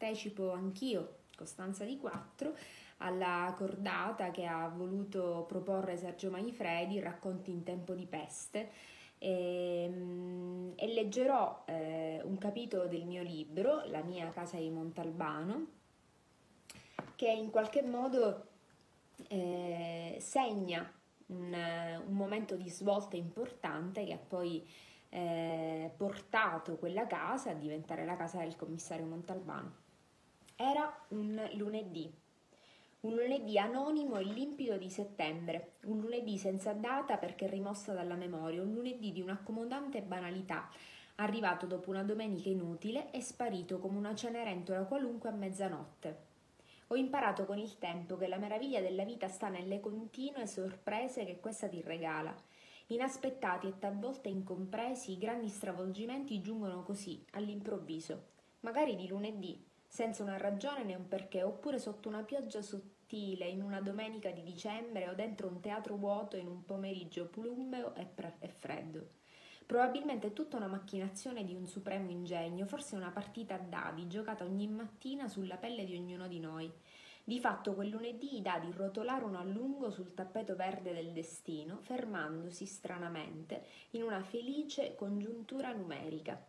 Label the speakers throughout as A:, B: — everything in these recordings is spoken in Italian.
A: partecipo anch'io, Costanza di Quattro, alla cordata che ha voluto proporre Sergio Manfredi, Racconti in tempo di peste, e, ehm, e leggerò eh, un capitolo del mio libro, La mia casa di Montalbano, che in qualche modo eh, segna un, un, momento di svolta importante che ha poi eh, portato quella casa a diventare la casa del commissario Montalbano. Era un lunedì, un lunedì anonimo e limpido di settembre, un lunedì senza data perché rimossa dalla memoria, un lunedì di un'accomodante banalità, arrivato dopo una domenica inutile e sparito come una cenerentola qualunque a mezzanotte. Ho imparato con il tempo che la meraviglia della vita sta nelle continue sorprese che questa ti regala. Inaspettati e talvolta incompresi, i grandi stravolgimenti giungono così, all'improvviso, magari di lunedì, senza una ragione né un perché, oppure sotto una pioggia sottile in una domenica di dicembre o dentro un teatro vuoto in un pomeriggio plumbeo e, pre- e freddo. Probabilmente è tutta una macchinazione di un supremo ingegno, forse una partita a dadi giocata ogni mattina sulla pelle di ognuno di noi. Di fatto quel lunedì i dadi rotolarono a lungo sul tappeto verde del destino, fermandosi stranamente in una felice congiuntura numerica.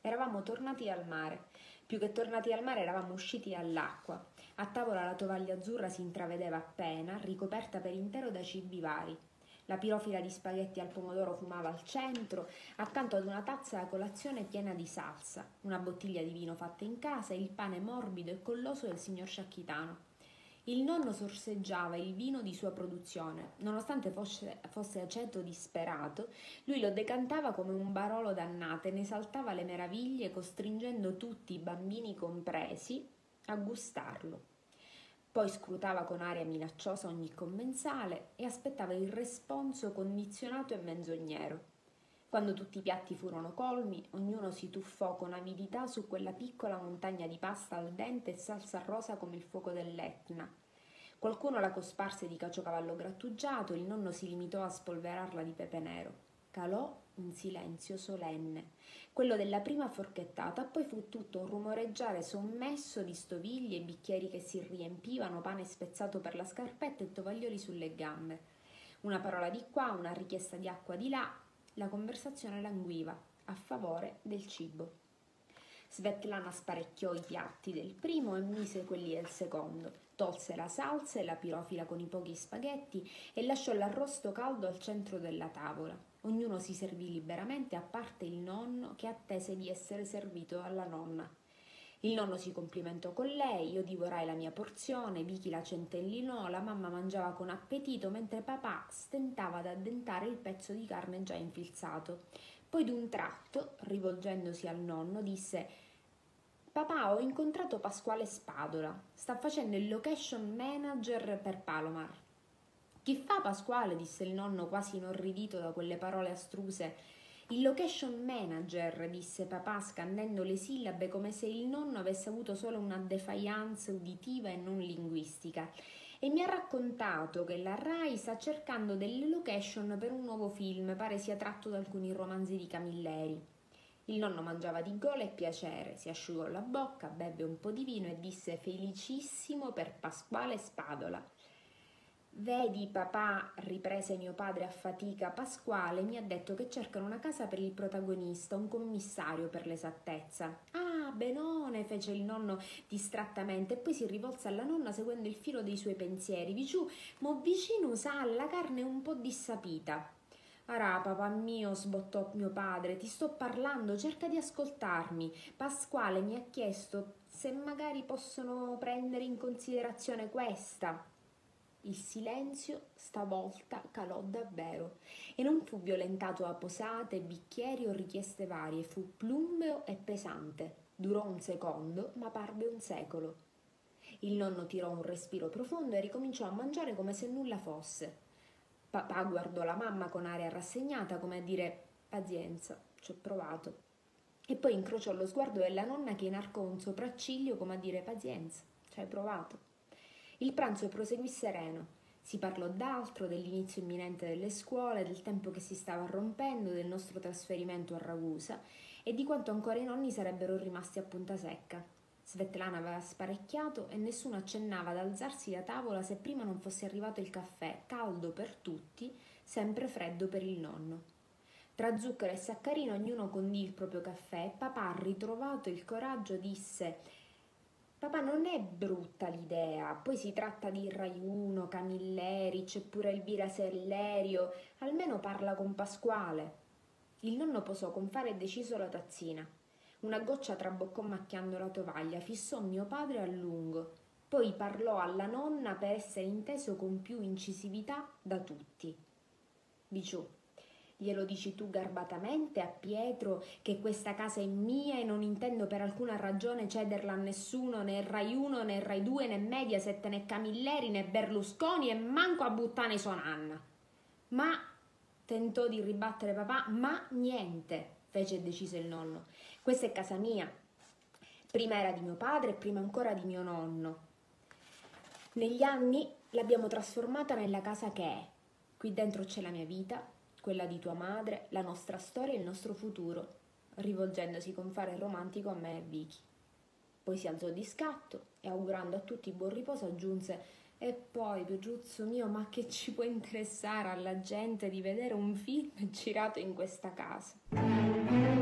A: Eravamo tornati al mare. Più che tornati al mare eravamo usciti dall'acqua. A tavola la tovaglia azzurra si intravedeva appena, ricoperta per intero da cibi vari. La pirofila di spaghetti al pomodoro fumava al centro, accanto ad una tazza da colazione piena di salsa, una bottiglia di vino fatta in casa e il pane morbido e colloso del signor Sciacchitano. Il nonno sorseggiava il vino di sua produzione. Nonostante fosse, fosse aceto disperato, lui lo decantava come un barolo dannato e ne esaltava le meraviglie, costringendo tutti, i bambini compresi, a gustarlo. Poi scrutava con aria minacciosa ogni commensale e aspettava il responso condizionato e menzognero. Quando tutti i piatti furono colmi, ognuno si tuffò con avidità su quella piccola montagna di pasta al dente e salsa rosa come il fuoco dell'Etna. Qualcuno la cosparse di caciocavallo grattugiato, il nonno si limitò a spolverarla di pepe nero. Calò un silenzio solenne, quello della prima forchettata, poi fu tutto un rumoreggiare sommesso di stoviglie bicchieri che si riempivano, pane spezzato per la scarpetta e tovaglioli sulle gambe. Una parola di qua, una richiesta di acqua di là, la conversazione languiva a favore del cibo. Svetlana sparecchiò i piatti del primo e mise quelli del secondo, tolse la salsa e la pirofila con i pochi spaghetti e lasciò l'arrosto caldo al centro della tavola. Ognuno si servì liberamente, a parte il nonno che attese di essere servito dalla nonna. Il nonno si complimentò con lei, io divorai la mia porzione, Vicky la centellinò, la mamma mangiava con appetito, mentre papà stentava ad addentare il pezzo di carne già infilzato. Poi d'un tratto, rivolgendosi al nonno, disse Papà, ho incontrato Pasquale Spadola. Sta facendo il location manager per Palomar. Chi fa Pasquale? disse il nonno quasi inorridito da quelle parole astruse il location manager, disse papà scandendo le sillabe come se il nonno avesse avuto solo una defiance uditiva e non linguistica. E mi ha raccontato che la Rai sta cercando delle location per un nuovo film, pare sia tratto da alcuni romanzi di Camilleri. Il nonno mangiava di gola e piacere, si asciugò la bocca, beve un po' di vino e disse felicissimo per Pasquale Spadola. Vedi, papà, riprese mio padre a fatica, Pasquale mi ha detto che cercano una casa per il protagonista, un commissario per l'esattezza. Ah, benone, fece il nonno distrattamente e poi si rivolse alla nonna seguendo il filo dei suoi pensieri. Viciù, mo vicino sa la carne un po' dissapita. Arà, papà mio, sbottò mio padre, ti sto parlando, cerca di ascoltarmi. Pasquale mi ha chiesto se magari possono prendere in considerazione questa. Il silenzio stavolta calò davvero e non fu violentato a posate, bicchieri o richieste varie, fu plumbeo e pesante. Durò un secondo, ma parve un secolo. Il nonno tirò un respiro profondo e ricominciò a mangiare come se nulla fosse. Papà guardò la mamma con aria rassegnata, come a dire pazienza, ci ho provato. E poi incrociò lo sguardo della nonna che inarcò un sopracciglio come a dire pazienza, ci hai provato. Il pranzo proseguì sereno. Si parlò d'altro, dell'inizio imminente delle scuole, del tempo che si stava rompendo, del nostro trasferimento a Ragusa e di quanto ancora i nonni sarebbero rimasti a punta secca. Svetlana aveva sparecchiato e nessuno accennava ad alzarsi da tavola se prima non fosse arrivato il caffè, caldo per tutti, sempre freddo per il nonno. Tra zucchero e saccarino ognuno condì il proprio caffè e papà, ritrovato il coraggio, disse Papà, non è brutta l'idea, poi si tratta di Rai 1, Camilleri, c'è pure Elvira Sellerio, almeno parla con Pasquale. Il nonno posò con fare deciso la tazzina. Una goccia traboccò macchiando la tovaglia, fissò mio padre a lungo, poi parlò alla nonna per essere inteso con più incisività da tutti. Biciù, glielo dici tu garbatamente a Pietro che questa casa è mia e non intendo per alcuna ragione cederla a nessuno, né Rai 1, né Rai 2, né Mediaset, né Camilleri, né Berlusconi e manco a buttane sua nanna. Ma tentò di ribattere papà, ma niente, fece decise il nonno. Questa è casa mia. Prima era di mio padre e prima ancora di mio nonno. Negli anni l'abbiamo trasformata nella casa che è. Qui dentro c'è la mia vita, quella di tua madre, la nostra storia e il nostro futuro, rivolgendosi con fare romantico a me e Vicky. Poi si alzò di scatto e augurando a tutti buon riposo aggiunse e poi, Pegiuzzo mio, ma che ci può interessare alla gente di vedere un film girato in questa casa?